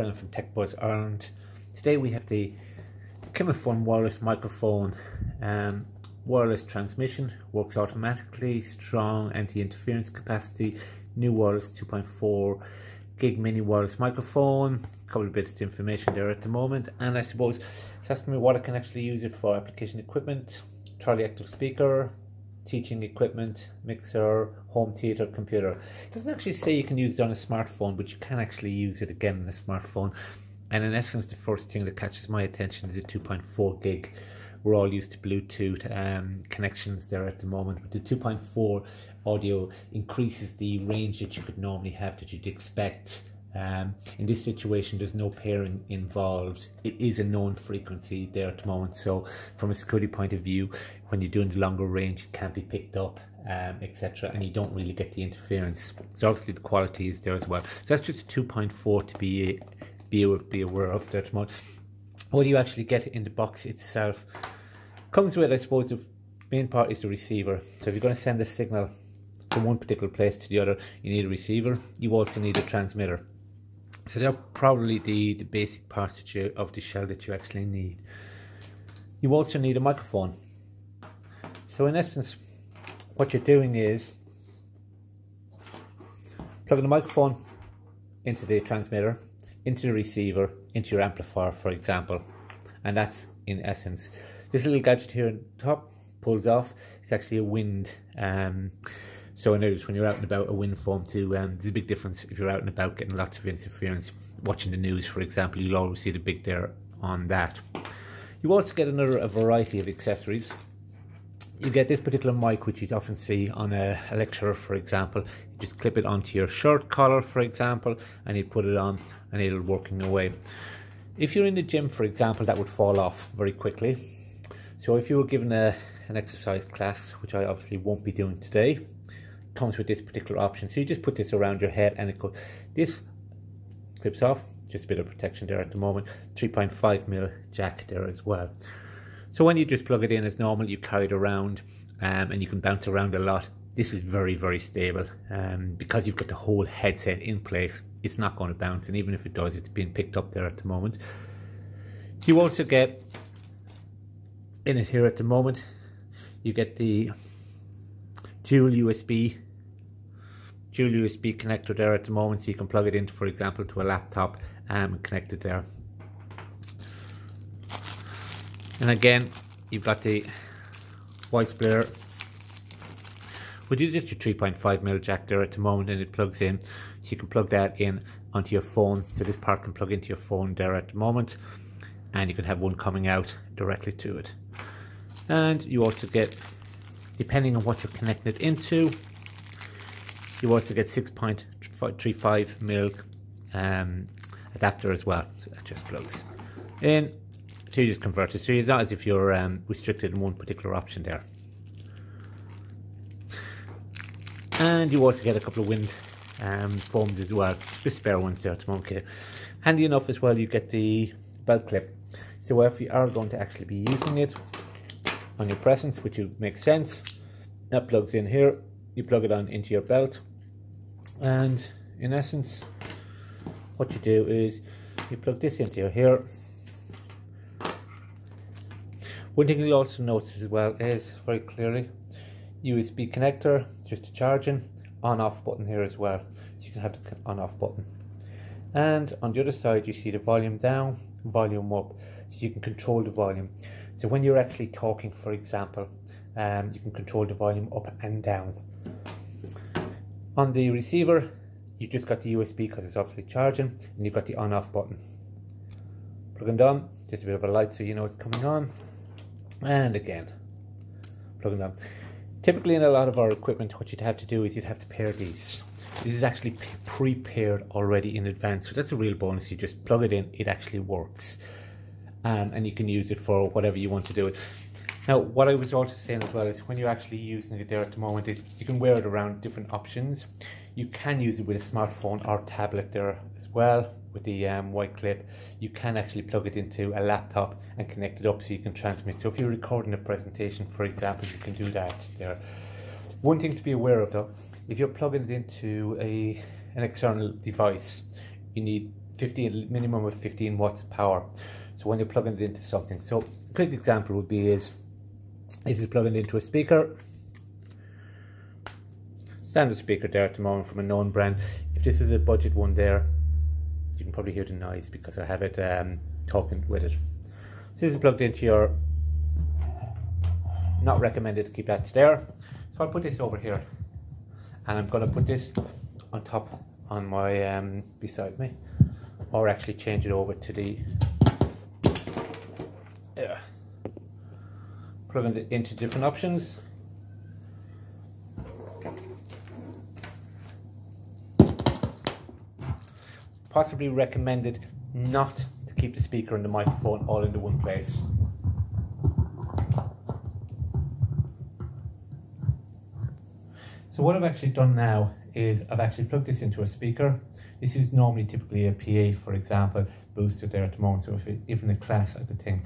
Brendan from Tech Buzz Ireland. Today we have the Kimafun wireless microphone. Um, wireless transmission, works automatically, strong anti-interference capacity, new wireless 2.4 gig mini wireless microphone, a couple of bits of information there at the moment, and I suppose it's asking me what I can actually use it for application equipment, trolley active speaker, teaching equipment, mixer, home theater, computer. It doesn't actually say you can use it on a smartphone, but you can actually use it again on a smartphone. And in essence, the first thing that catches my attention is the 2.4 gig. We're all used to Bluetooth um, connections there at the moment, but the 2.4 audio increases the range that you could normally have that you'd expect um, in this situation, there's no pairing involved. It is a known frequency there at the moment. So, from a security point of view, when you're doing the longer range, it can't be picked up, um, etc. And you don't really get the interference. So, obviously, the quality is there as well. So, that's just 2.4 to be be be aware of there at the moment. What do you actually get in the box itself? Comes with, I suppose, the main part is the receiver. So, if you're going to send a signal from one particular place to the other, you need a receiver. You also need a transmitter. So they're probably the, the basic parts that you, of the shell that you actually need. You also need a microphone. So in essence, what you're doing is plugging the microphone into the transmitter, into the receiver, into your amplifier, for example. And that's in essence. This little gadget here on top pulls off. It's actually a wind um, so I notice when you're out and about a wind farm too, um, there's a big difference if you're out and about getting lots of interference. Watching the news, for example, you'll always see the big there on that. You also get another a variety of accessories. You get this particular mic, which you'd often see on a, a lecturer, for example. You just clip it onto your shirt collar, for example, and you put it on and it'll working away. If you're in the gym, for example, that would fall off very quickly. So if you were given a, an exercise class, which I obviously won't be doing today, comes with this particular option. So you just put this around your head and it goes, this clips off, just a bit of protection there at the moment, 3.5 mil jack there as well. So when you just plug it in as normal, you carry it around um, and you can bounce around a lot. This is very, very stable um, because you've got the whole headset in place. It's not going to bounce and even if it does, it's being picked up there at the moment. You also get in it here at the moment, you get the dual USB dual USB connector there at the moment. So you can plug it into for example to a laptop um, and connect it there. And again you've got the voice splitter which is just your 3.5 mil jack there at the moment and it plugs in. So you can plug that in onto your phone. So this part can plug into your phone there at the moment and you can have one coming out directly to it. And you also get depending on what you're connecting it into. You also get 6.35 mil um, adapter as well. That just plugs in. So you just convert it. So it's not as if you're um, restricted in one particular option there. And you also get a couple of wind um, foams as well. Just spare ones there to Okay. Handy enough as well, you get the belt clip. So if you are going to actually be using it, on your presence, which would make sense. That plugs in here. You plug it on into your belt. And in essence, what you do is you plug this into your here. One thing you'll also notice as well is very clearly USB connector, just a charging, on off button here as well. So you can have the on off button. And on the other side you see the volume down, volume up. So you can control the volume. So when you're actually talking, for example, um, you can control the volume up and down. On the receiver, you just got the USB because it's obviously charging, and you've got the on-off button. Plug and on, just a bit of a light so you know it's coming on. And again, plug and on. Typically in a lot of our equipment, what you'd have to do is you'd have to pair these. This is actually pre-paired already in advance, so that's a real bonus. You just plug it in, it actually works um, and you can use it for whatever you want to do it. Now, what I was also saying as well is when you're actually using it there at the moment is you can wear it around different options. You can use it with a smartphone or tablet there as well with the um, white clip. You can actually plug it into a laptop and connect it up so you can transmit. So if you're recording a presentation, for example, you can do that there. One thing to be aware of though, if you're plugging it into a an external device, you need 15 minimum of 15 watts of power. So when you're plugging it into something. So a quick example would be is this is plugging into a speaker. Standard speaker there at the moment from a known brand. If this is a budget one there, you can probably hear the noise because I have it um, talking with it. This is plugged into your, not recommended to keep that there. So I'll put this over here and I'm to put this on top on my, um, beside me or actually change it over to the yeah, plugging it into different options possibly recommended not to keep the speaker and the microphone all into one place. So what I've actually done now is I've actually plugged this into a speaker. This is normally typically a PA, for example, boosted there at the moment, so if it, even a class I could think.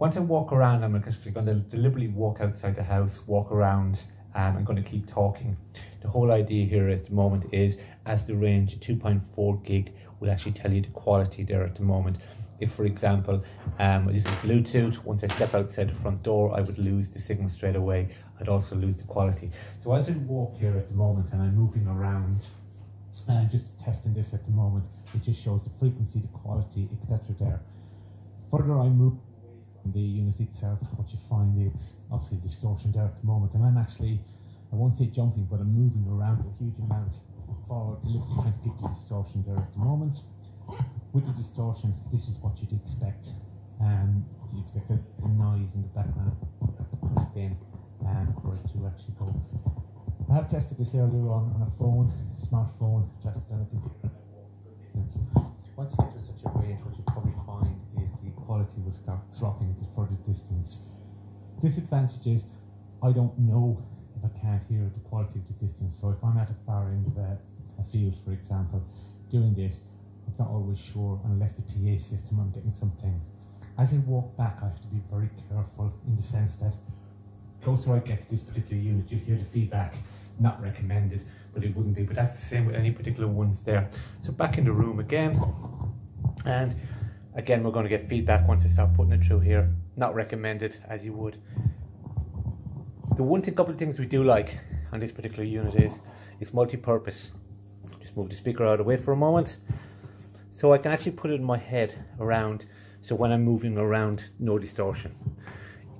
Once I walk around, I'm actually going to deliberately walk outside the house, walk around, um, I'm going to keep talking. The whole idea here at the moment is as the range 2.4 gig will actually tell you the quality there at the moment. If, for example, um, this is Bluetooth, once I step outside the front door, I would lose the signal straight away. I'd also lose the quality. So as I walk here at the moment and I'm moving around, uh, just testing this at the moment, it just shows the frequency, the quality, etc. there. Further I move the unit itself, what you find is obviously distortion there at the moment. And I'm actually, I won't say jumping, but I'm moving around a huge amount forward, deliberately trying to keep the distortion there at the moment. With the distortion, this is what you'd expect. Um, you'd expect a, noise in the background again um, for it to actually go. I have tested this earlier on on a phone, smartphone, tested on a computer. Once you get to such a range, what you probably find quality will start dropping the further distance. Disadvantage is I don't know if I can't hear the quality of the distance. So if I'm at a far end of a, a field, for example, doing this, I'm not always sure unless the PA system I'm getting some things. As I walk back, I have to be very careful in the sense that closer I get to this particular unit, you hear the feedback, not recommended, but it wouldn't be. But that's the same with any particular ones there. So back in the room again, and Again, we're going to get feedback once I start putting it through here. Not recommended, as you would. The one thing, couple of things we do like on this particular unit is, it's multi-purpose. Just move the speaker out of the way for a moment. So I can actually put it in my head around, so when I'm moving around, no distortion.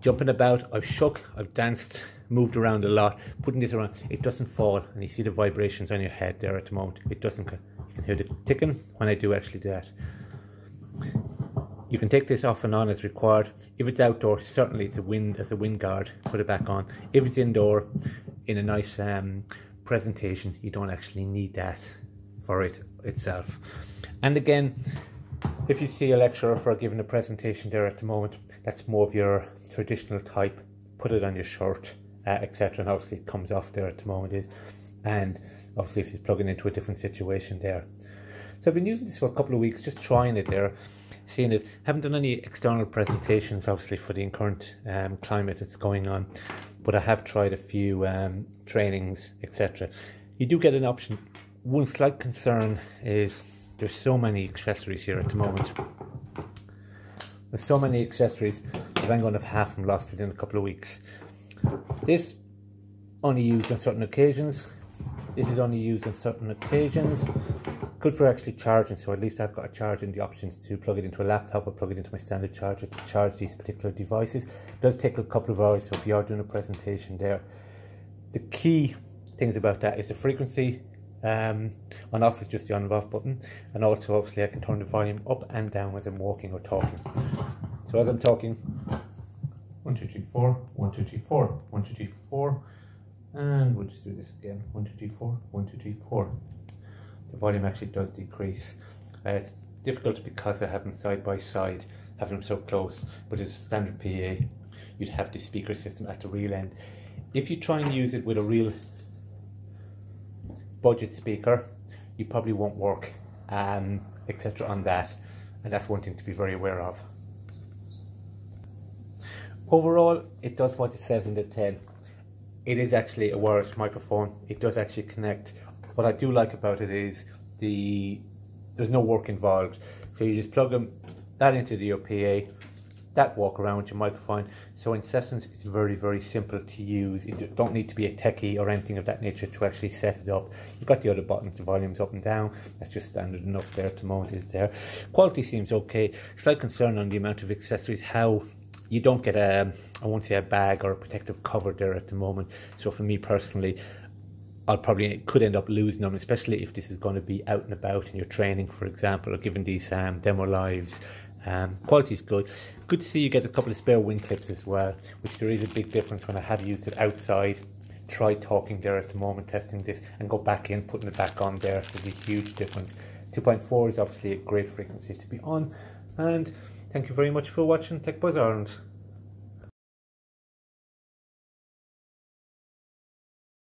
Jumping about, I've shook, I've danced, moved around a lot, putting this around, it doesn't fall, and you see the vibrations on your head there at the moment. It doesn't, you can hear the ticking when I do actually do that. You can take this off and on as required. If it's outdoor, certainly it's a wind as a wind guard, put it back on. If it's indoor, in a nice um, presentation, you don't actually need that for it itself. And again, if you see a lecturer for giving a presentation there at the moment, that's more of your traditional type. Put it on your shirt, uh, etc. And obviously it comes off there at the moment is, and obviously if it's plugging into a different situation there. So I've been using this for a couple of weeks, just trying it there seeing it. Haven't done any external presentations, obviously, for the current um, climate that's going on, but I have tried a few um, trainings, etc. You do get an option. One slight concern is there's so many accessories here at the moment. There's so many accessories that I'm going to have half them lost within a couple of weeks. This only used on certain occasions. This is only used on certain occasions good for actually charging so at least I've got a charge in the options to plug it into a laptop or plug it into my standard charger to charge these particular devices. It does take a couple of hours so if you are doing a presentation there. The key things about that is the frequency um, on off is just the on and off button and also obviously I can turn the volume up and down as I'm walking or talking. So as I'm talking 1 2 3 4 1 2 3 4 1 2 3 4 and we'll just do this again. 1 2 3 4 1 2 3 4 the volume actually does decrease. Uh, it's difficult because I have them side by side, having them so close, but as a standard PA, you'd have the speaker system at the real end. If you try and use it with a real budget speaker, you probably won't work, um, etc. on that, and that's one thing to be very aware of. Overall, it does what it says in the tin. It is actually a wireless microphone. It does actually connect what I do like about it is the the there's no work involved. So you just plug them that into the PA, that walk around with your microphone. So in essence, it's very, very simple to use. You don't need to be a techie or anything of that nature to actually set it up. You've got the other buttons, the volumes up and down. That's just standard enough there at the moment is there. Quality seems okay. Slight concern on the amount of accessories, how you don't get a, I won't say a bag or a protective cover there at the moment. So for me personally, I'll probably could end up losing them, especially if this is going to be out and about in your training, for example, or giving these um, demo lives. Um, quality is good. Good to see you get a couple of spare wing clips as well, which there is a big difference when I have used it outside. Try talking there at the moment, testing this, and go back in, putting it back on there. There's a huge difference. 2.4 is obviously a great frequency to be on. And thank you very much for watching Tech Buzz Ireland.